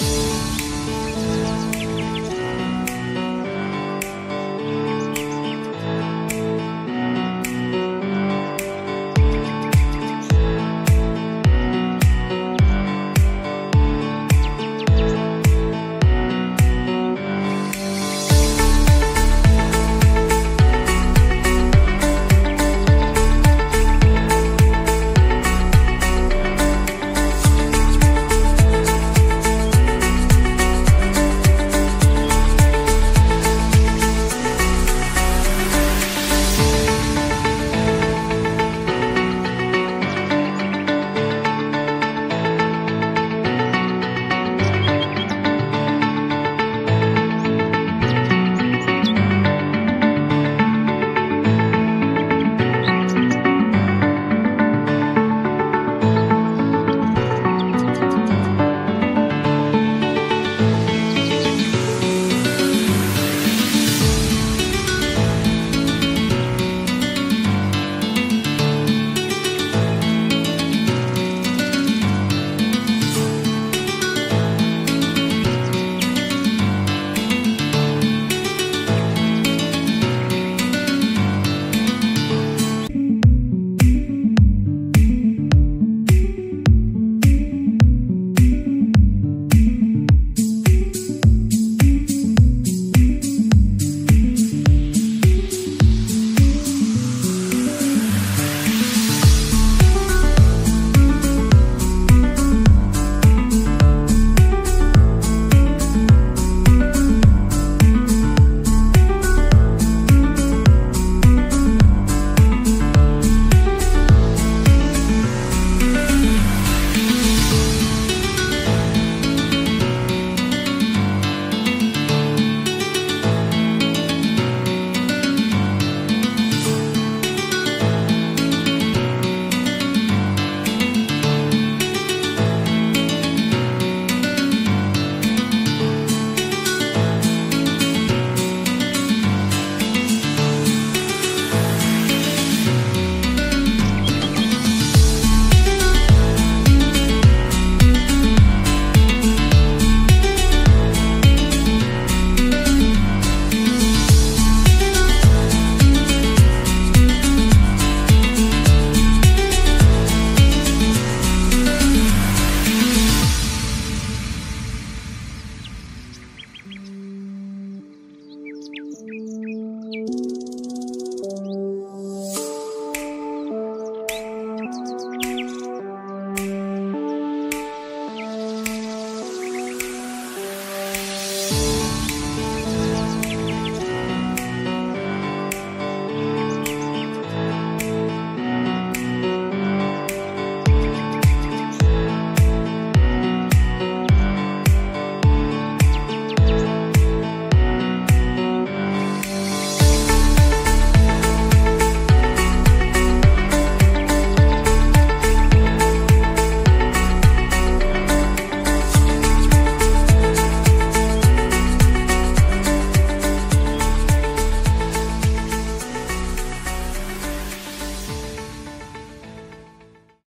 Bye.